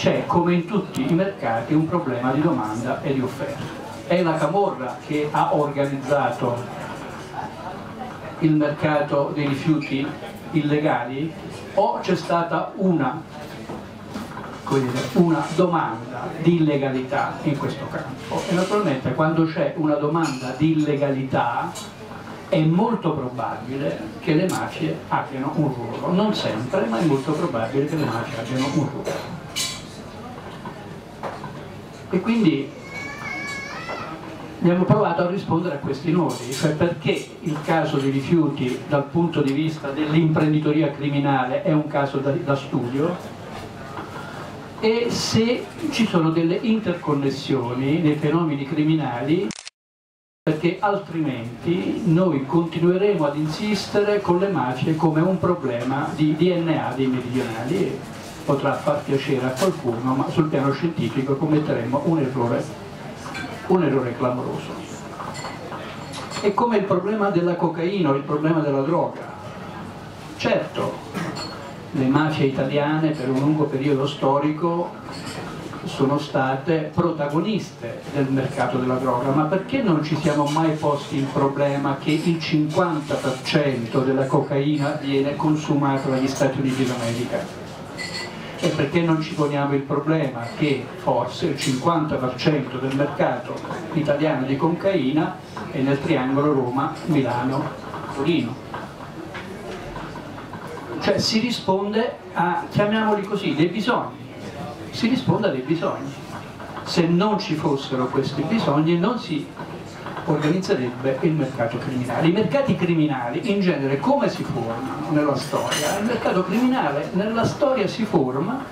c'è come in tutti i mercati un problema di domanda e di offerta. È la Camorra che ha organizzato il mercato dei rifiuti illegali o c'è stata una, una domanda di illegalità in questo campo e naturalmente quando c'è una domanda di illegalità è molto probabile che le mafie abbiano un ruolo, non sempre, ma è molto probabile che le mafie abbiano un ruolo. E quindi abbiamo provato a rispondere a questi nodi, cioè perché il caso dei rifiuti dal punto di vista dell'imprenditoria criminale è un caso da, da studio? E se ci sono delle interconnessioni nei fenomeni criminali perché altrimenti noi continueremo ad insistere con le mafie come un problema di DNA dei meridionali potrà far piacere a qualcuno, ma sul piano scientifico commetteremo un errore, un errore clamoroso. È come il problema della cocaina o il problema della droga. Certo, le mafie italiane per un lungo periodo storico sono state protagoniste del mercato della droga, ma perché non ci siamo mai posti il problema che il 50% della cocaina viene consumata dagli Stati Uniti d'America? E perché non ci poniamo il problema che forse il 50% del mercato italiano di cocaina è nel triangolo Roma-Milano-Torino? Cioè si risponde a, chiamiamoli così, dei bisogni si risponde a dei bisogni. Se non ci fossero questi bisogni non si organizzerebbe il mercato criminale. I mercati criminali in genere come si formano nella storia? Il mercato criminale nella storia si forma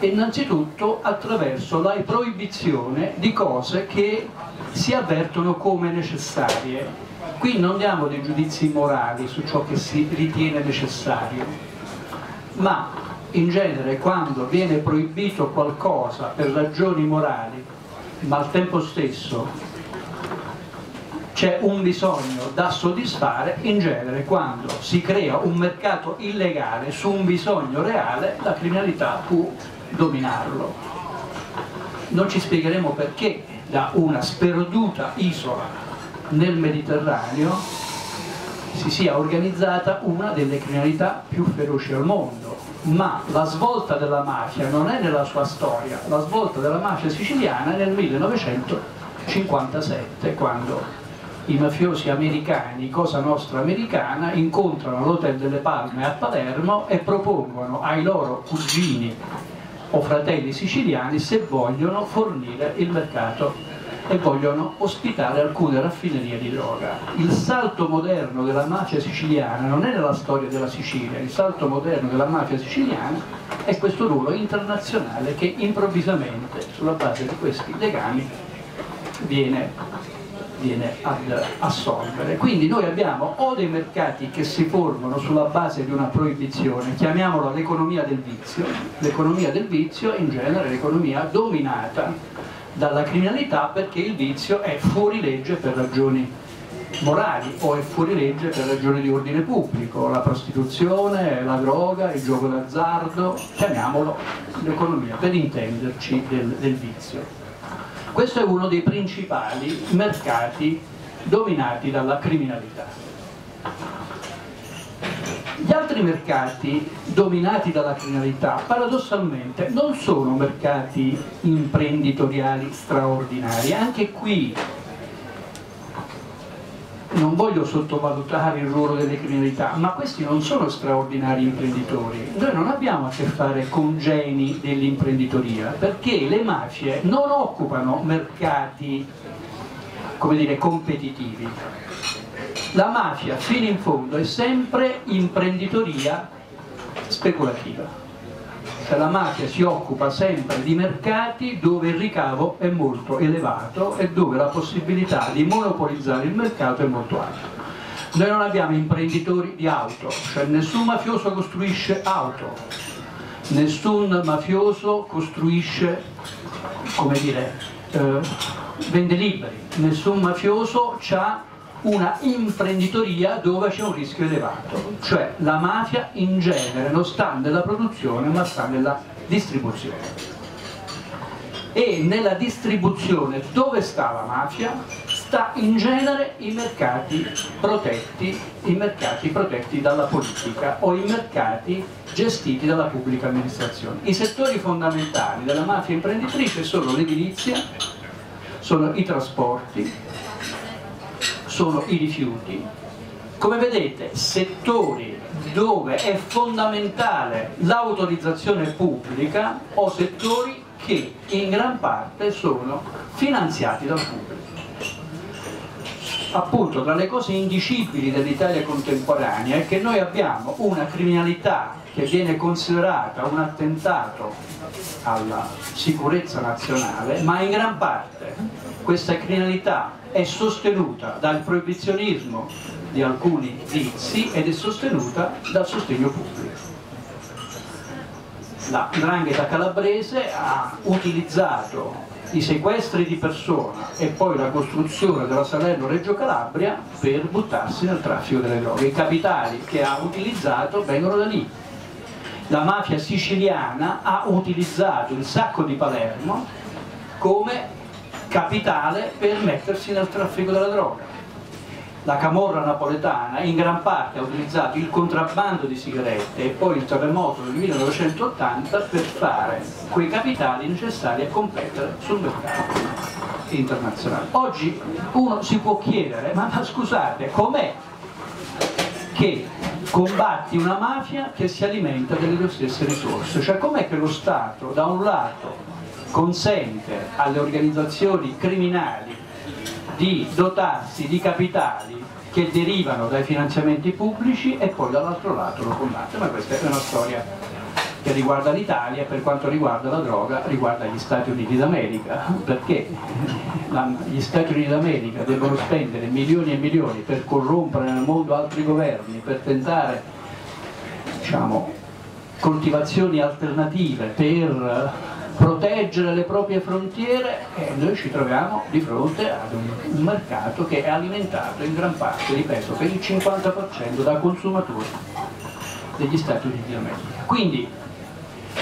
innanzitutto attraverso la proibizione di cose che si avvertono come necessarie. Qui non diamo dei giudizi morali su ciò che si ritiene necessario, ma in genere quando viene proibito qualcosa per ragioni morali, ma al tempo stesso c'è un bisogno da soddisfare, in genere quando si crea un mercato illegale su un bisogno reale, la criminalità può dominarlo. Non ci spiegheremo perché da una sperduta isola nel Mediterraneo si sia organizzata una delle criminalità più feroci al mondo, ma la svolta della mafia non è nella sua storia, la svolta della mafia siciliana è nel 1957 quando i mafiosi americani, Cosa Nostra americana, incontrano all'Hotel delle Palme a Palermo e propongono ai loro cugini o fratelli siciliani se vogliono fornire il mercato e vogliono ospitare alcune raffinerie di droga. Il salto moderno della mafia siciliana non è nella storia della Sicilia, il salto moderno della mafia siciliana è questo ruolo internazionale che improvvisamente, sulla base di questi legami, viene, viene ad assolvere. Quindi noi abbiamo o dei mercati che si formano sulla base di una proibizione, chiamiamola l'economia del vizio, l'economia del vizio in genere è l'economia dominata dalla criminalità perché il vizio è fuori legge per ragioni morali o è fuori legge per ragioni di ordine pubblico, la prostituzione, la droga, il gioco d'azzardo, chiamiamolo l'economia per intenderci del, del vizio. Questo è uno dei principali mercati dominati dalla criminalità. Gli altri mercati dominati dalla criminalità paradossalmente non sono mercati imprenditoriali straordinari, anche qui non voglio sottovalutare il ruolo delle criminalità, ma questi non sono straordinari imprenditori. Noi non abbiamo a che fare con geni dell'imprenditoria, perché le mafie non occupano mercati, come dire, competitivi la mafia fino in fondo è sempre imprenditoria speculativa. Cioè la mafia si occupa sempre di mercati dove il ricavo è molto elevato e dove la possibilità di monopolizzare il mercato è molto alta. Noi non abbiamo imprenditori di auto, cioè nessun mafioso costruisce auto, nessun mafioso costruisce, come dire, eh, vende libri, nessun mafioso ha una imprenditoria dove c'è un rischio elevato, cioè la mafia in genere non sta nella produzione ma sta nella distribuzione. E nella distribuzione dove sta la mafia? Sta in genere i mercati protetti, i mercati protetti dalla politica o i mercati gestiti dalla pubblica amministrazione. I settori fondamentali della mafia imprenditrice sono l'edilizia, sono i trasporti, sono i rifiuti. Come vedete, settori dove è fondamentale l'autorizzazione pubblica o settori che in gran parte sono finanziati dal pubblico. Appunto, tra le cose indicibili dell'Italia contemporanea è che noi abbiamo una criminalità che viene considerata un attentato alla sicurezza nazionale, ma in gran parte questa criminalità è sostenuta dal proibizionismo di alcuni vizi ed è sostenuta dal sostegno pubblico. La Drangheta calabrese ha utilizzato i sequestri di persona e poi la costruzione della Salerno-Reggio Calabria per buttarsi nel traffico delle droghe. I capitali che ha utilizzato vengono da lì, la mafia siciliana ha utilizzato il sacco di Palermo come capitale per mettersi nel traffico della droga. La camorra napoletana in gran parte ha utilizzato il contrabbando di sigarette e poi il terremoto del 1980 per fare quei capitali necessari a competere sul mercato internazionale. Oggi uno si può chiedere, ma, ma scusate, com'è che combatti una mafia che si alimenta delle tue stesse risorse. Cioè com'è che lo Stato da un lato consente alle organizzazioni criminali di dotarsi di capitali che derivano dai finanziamenti pubblici e poi dall'altro lato lo combatte, ma questa è una storia che riguarda l'Italia, per quanto riguarda la droga riguarda gli Stati Uniti d'America, perché gli Stati Uniti d'America devono spendere milioni e milioni per corrompere nel mondo altri governi, per tentare diciamo, coltivazioni alternative, per proteggere le proprie frontiere e noi ci troviamo di fronte ad un, mercato che è alimentato in gran parte, ripeto, per il 50% da consumatori degli Stati Uniti d'America. Quindi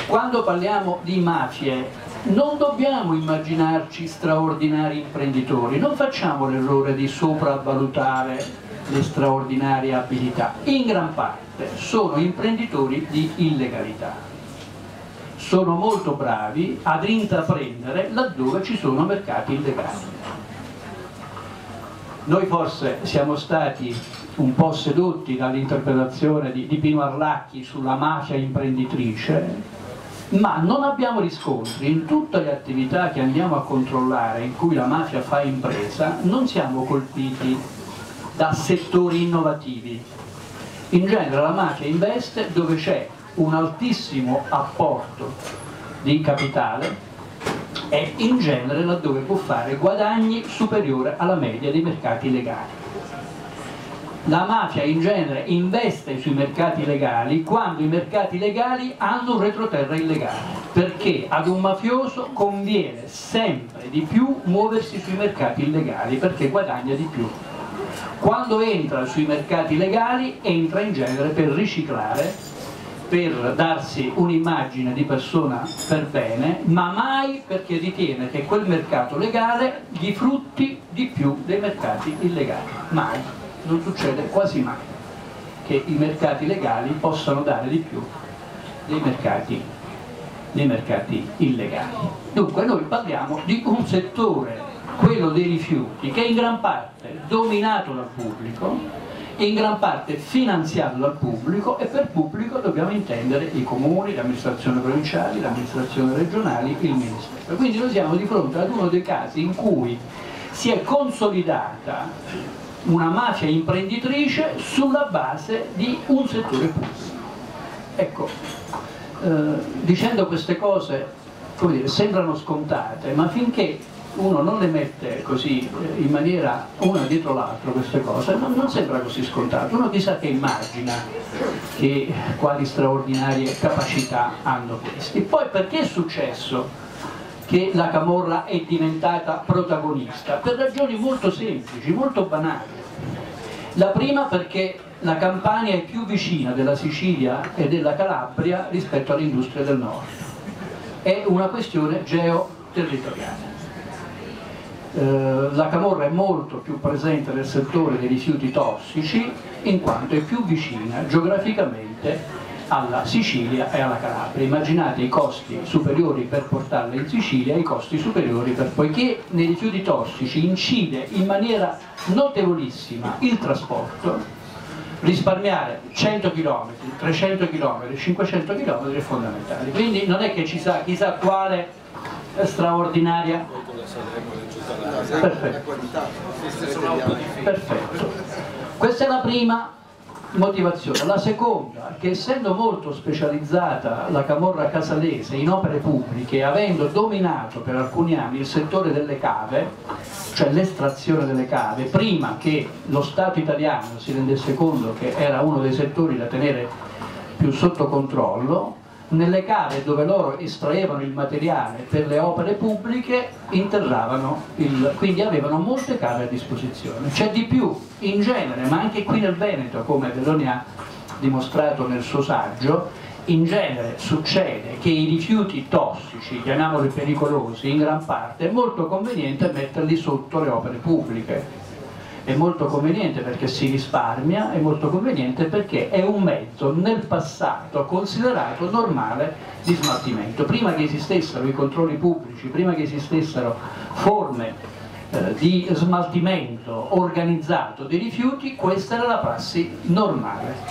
quando parliamo di mafie non dobbiamo immaginarci straordinari imprenditori, non facciamo l'errore di sopravvalutare le straordinarie abilità, in gran parte sono imprenditori di illegalità, sono molto bravi ad intraprendere laddove ci sono mercati illegali. Noi forse siamo stati un po' sedotti dall'interpretazione di, di Pino Arlacchi sulla mafia imprenditrice, ma non abbiamo riscontri in tutte le attività che andiamo a controllare in cui la mafia fa impresa, non siamo colpiti da settori innovativi. In genere la mafia investe dove c'è un altissimo apporto di capitale e in genere laddove può fare guadagni superiori alla media dei mercati legali. La mafia in genere investe sui mercati legali quando i mercati legali hanno un retroterra illegale perché ad un mafioso conviene sempre di più muoversi sui mercati illegali perché guadagna di più. Quando entra sui mercati legali entra in genere per riciclare per darsi un'immagine di persona per bene, ma mai perché ritiene che quel mercato legale gli frutti di più dei mercati illegali. Mai non succede quasi mai che i mercati legali possano dare di più dei mercati, dei mercati illegali. Dunque noi parliamo di un settore, quello dei rifiuti, che è in gran parte dominato dal pubblico, in gran parte finanziato dal pubblico e per pubblico dobbiamo intendere i comuni, le amministrazioni provinciali, le amministrazioni regionali, il Ministero. Quindi noi siamo di fronte ad uno dei casi in cui si è consolidata una mafia imprenditrice sulla base di un settore pubblico. Ecco, eh, dicendo queste cose, dire, sembrano scontate, ma finché uno non le mette così eh, in maniera una dietro l'altra queste cose, non, non, sembra così scontato. Uno chissà che immagina che quali straordinarie capacità hanno questi. Poi perché è successo che la Camorra è diventata protagonista? Per ragioni molto semplici, molto banali. La prima perché la Campania è più vicina della Sicilia e della Calabria rispetto all'industria del nord. è una questione geoterritoriale. Eh, la Camorra è molto più presente nel settore dei rifiuti tossici in quanto è più vicina geograficamente alla Sicilia e alla Calabria. Immaginate i costi superiori per portarle in Sicilia e i costi superiori per poiché nei rifiuti tossici incide in maniera notevolissima il trasporto, risparmiare 100 km, 300 km, 500 km è fondamentale. Quindi non è che ci sa chissà quale straordinaria Perfetto. Perfetto. Questa è la prima motivazione. La seconda, che essendo molto specializzata la Camorra Casalese in opere pubbliche, avendo dominato per alcuni anni il settore delle cave, cioè l'estrazione delle cave, prima che lo Stato italiano si rendesse conto che era uno dei settori da tenere più sotto controllo, nelle cave dove loro estraevano il materiale per le opere pubbliche interravano il, quindi avevano molte cave a disposizione. C'è di più, in genere, ma anche qui nel Veneto, come Belloni ha dimostrato nel suo saggio, in genere succede che i rifiuti tossici, chiamiamoli pericolosi, in gran parte è molto conveniente metterli sotto le opere pubbliche è molto conveniente perché si risparmia, è molto conveniente perché è un mezzo nel passato considerato normale di smaltimento. Prima che esistessero i controlli pubblici, prima che esistessero forme eh, di smaltimento organizzato dei rifiuti, questa era la prassi normale.